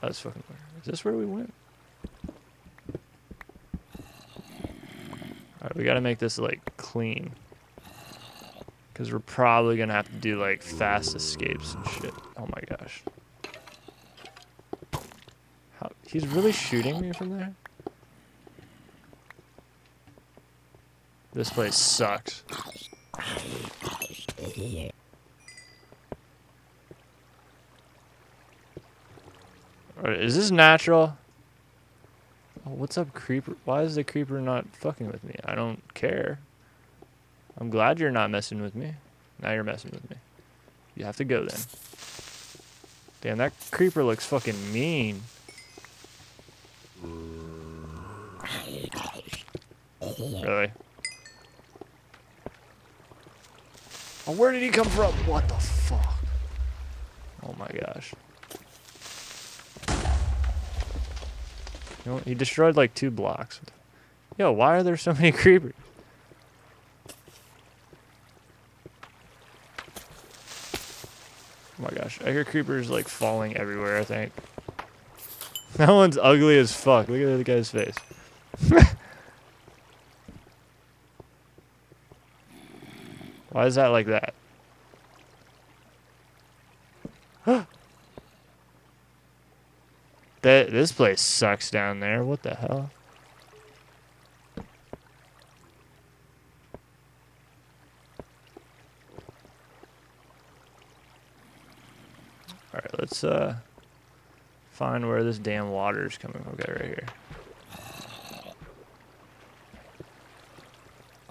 That's fucking weird. Is this where we went? Alright, we gotta make this like clean. Cause we're probably gonna have to do like fast escapes and shit. Oh my gosh. How, he's really shooting me from there? This place sucks. Is this natural? Oh, what's up, creeper? Why is the creeper not fucking with me? I don't care. I'm glad you're not messing with me. Now you're messing with me. You have to go then. Damn, that creeper looks fucking mean. Really? Oh, where did he come from? What the fuck? Oh my gosh. You he destroyed like two blocks. Yo, why are there so many creepers? Oh my gosh, I hear creepers like falling everywhere, I think. That one's ugly as fuck. Look at the guy's face. Why is that like that? That this place sucks down there. What the hell? All right, let's uh find where this damn water is coming from. Okay, right here.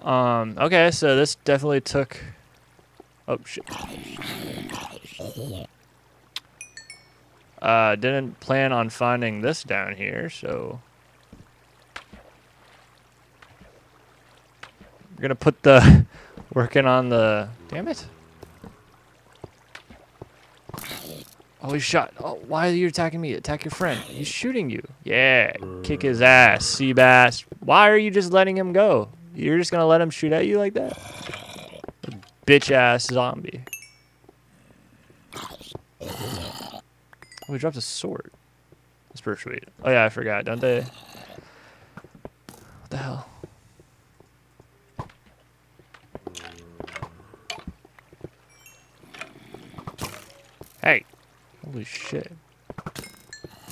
Um, okay, so this definitely took... Oh, shit. Uh, didn't plan on finding this down here, so... We're gonna put the... Working on the... Damn it. Oh, he shot. Oh, why are you attacking me? Attack your friend. He's shooting you. Yeah, kick his ass, sea bass. Why are you just letting him go? You're just gonna let him shoot at you like that? Bitch ass zombie. Oh, dropped a sword. That's pretty sweet. Oh yeah, I forgot, don't they? What the hell? Hey! Holy shit.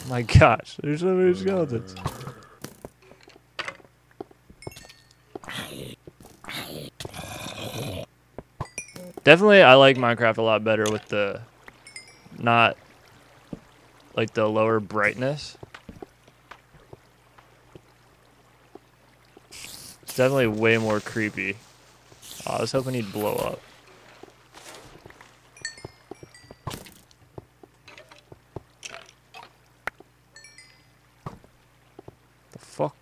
My gosh, there's so many skeletons. Definitely, I like Minecraft a lot better with the not like the lower brightness. It's definitely way more creepy. Oh, I was hoping he'd blow up. The fuck?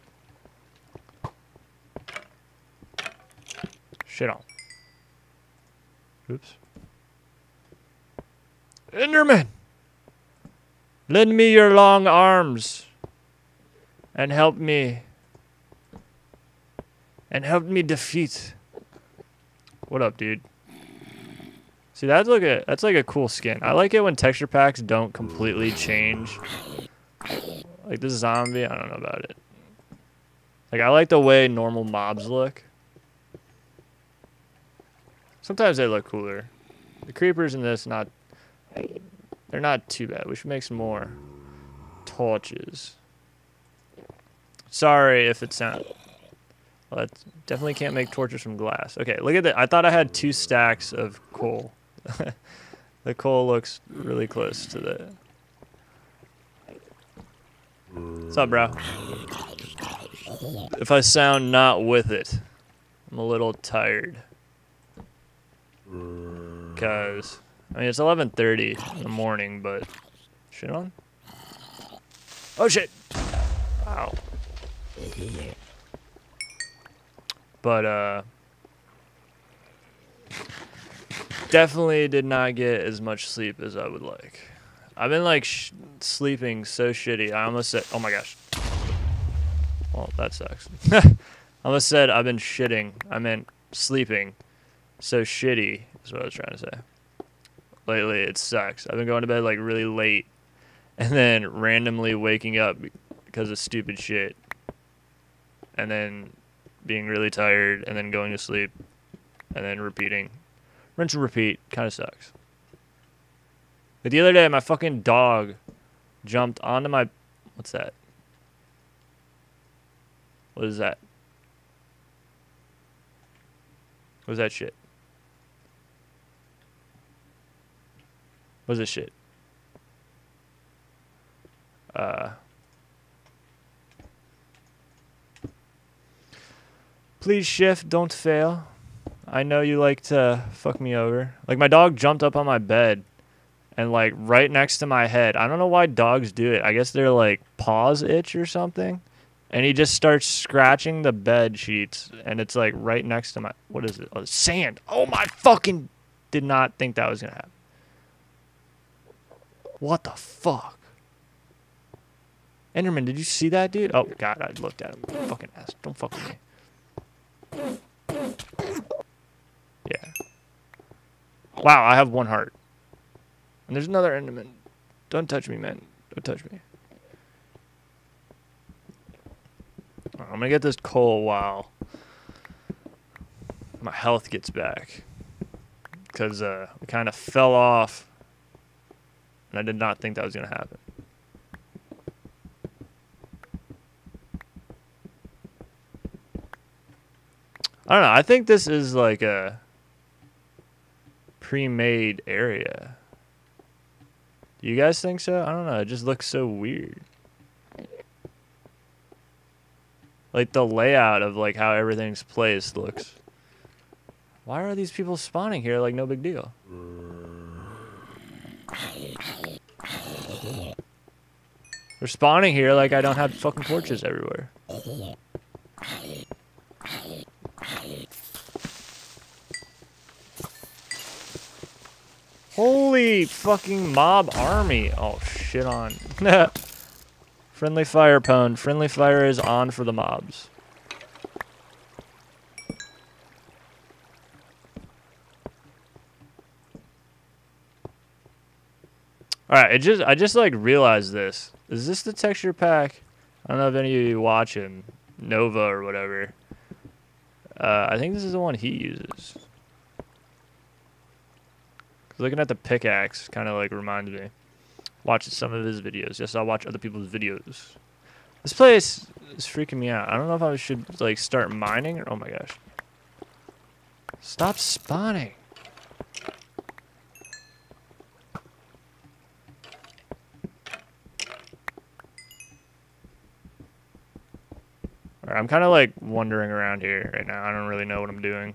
Shit on. Oops. Enderman! Lend me your long arms and help me. And help me defeat. What up, dude? See, that's like a that's like a cool skin. I like it when texture packs don't completely change. Like this zombie, I don't know about it. Like I like the way normal mobs look. Sometimes they look cooler. The creepers in this not they're not too bad. We should make some more torches. Sorry if it sounds well, definitely can't make torches from glass. Okay, look at that. I thought I had two stacks of coal. the coal looks really close to the. What's up, bro? If I sound not with it, I'm a little tired. Cause I mean it's 11:30 in the morning, but shit on. Oh shit! Wow. But uh, definitely did not get as much sleep as I would like. I've been like sh- sleeping so shitty. I almost said, "Oh my gosh." Well, that sucks. I almost said I've been shitting. I meant sleeping so shitty is what I was trying to say. Lately, it sucks. I've been going to bed like really late, and then randomly waking up because of stupid shit, and then being really tired, and then going to sleep, and then repeating. Rinse and repeat kind of sucks. But the other day, my fucking dog jumped onto my. What's that? What is that? What is that shit? What's this shit? Uh. Please shift, don't fail. I know you like to fuck me over. Like my dog jumped up on my bed and like right next to my head. I don't know why dogs do it. I guess they're like paws itch or something. And he just starts scratching the bed sheets and it's like right next to my what is it? Oh, sand. Oh my fucking did not think that was going to happen. What the fuck? Enderman, did you see that dude? Oh god, I looked at him. Fucking ass. Don't fuck with me. Yeah. Wow, I have one heart. And there's another Enderman. Don't touch me, man. Don't touch me. I'm gonna get this coal while my health gets back. Because uh, we kind of fell off. And I did not think that was gonna happen. I don't know. I think this is like a pre-made area. Do you guys think so? I don't know. It just looks so weird. Like the layout of like how everything's placed looks. Why are these people spawning here like no big deal? Mm. They're spawning here like I don't have fucking torches everywhere. Holy fucking mob army. Oh, shit on. Friendly fire pwn. Friendly fire is on for the mobs. Alright, it just I just like realized this. Is this the texture pack? I don't know if any of you watching Nova or whatever. Uh, I think this is the one he uses. Looking at the pickaxe kind of like reminds me. Watching some of his videos. Yes, I watch other people's videos. This place is freaking me out. I don't know if I should like start mining or oh my gosh. Stop spawning. I'm kind of like wandering around here right now. I don't really know what I'm doing.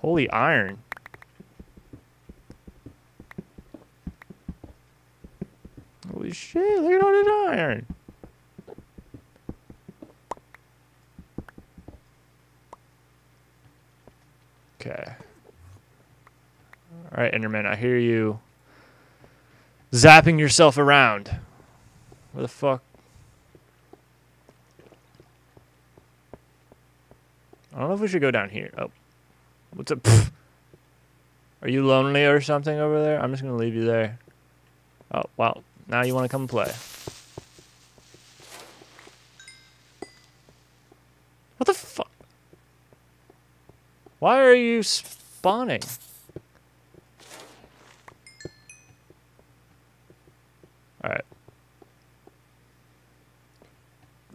Holy iron. Holy shit, look at all this iron. Okay. Alright, Enderman, I hear you zapping yourself around. Where the fuck? I don't know if we should go down here. Oh. What's up? Pfft. Are you lonely or something over there? I'm just going to leave you there. Oh, wow. Now you want to come play. What the fuck? Why are you spawning? Alright.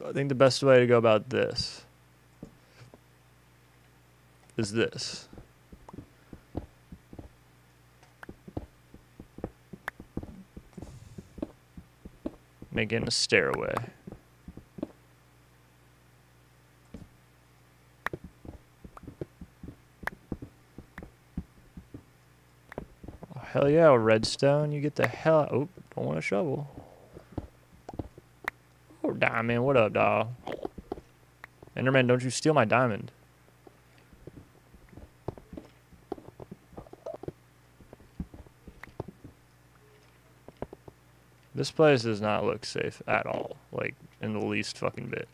I think the best way to go about this is this. Making a stairway. Oh, hell yeah, redstone. You get the hell out. Oh, don't want a shovel. Oh, diamond. What up, dog? Enderman, don't you steal my diamond. This place does not look safe at all. Like, in the least fucking bit.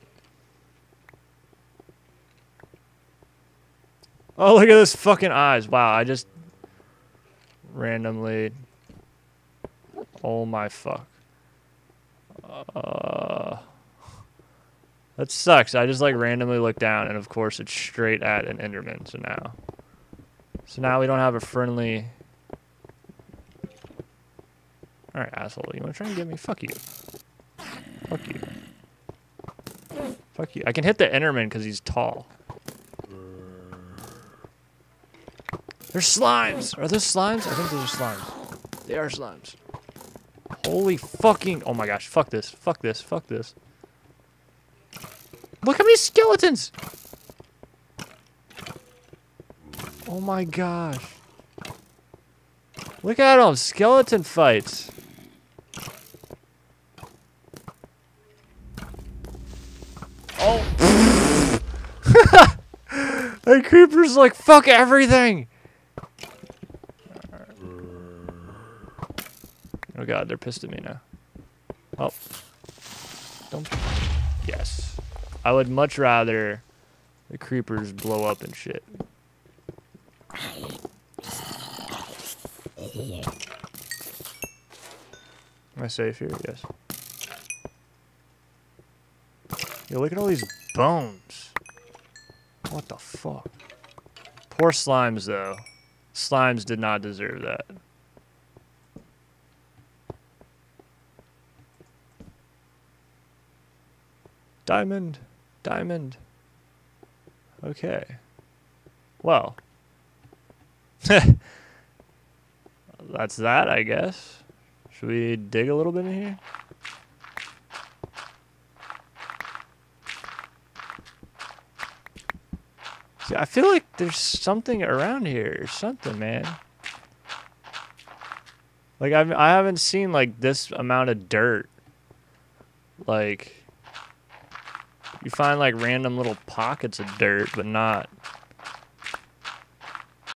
Oh, look at this fucking eyes. Wow, I just randomly... Oh my fuck. Uh, that sucks. I just like randomly look down, and of course it's straight at an Enderman. So now, so now we don't have a friendly. All right, asshole. You want to try and get me? Fuck you. Fuck you. Fuck you. I can hit the Enderman because he's tall. There's slimes. Are those slimes? I think those are slimes. They are slimes. Holy fucking... Oh my gosh. Fuck this. Fuck this. Fuck this. Look how many skeletons! Oh my gosh. Look at them. Skeleton fights. Oh. That creeper's like, fuck everything. Oh god, they're pissed at me now. Oh. Don't. Yes. I would much rather the creepers blow up and shit. Am I safe here? Yes. Yo, look at all these bones. What the fuck? Poor slimes, though. Slimes did not deserve that. Diamond. Diamond. Okay. Well. That's that, I guess. Should we dig a little bit in here? I feel like there's something around here or something, man. Like I've I haven't seen like this amount of dirt. Like you find like random little pockets of dirt, but not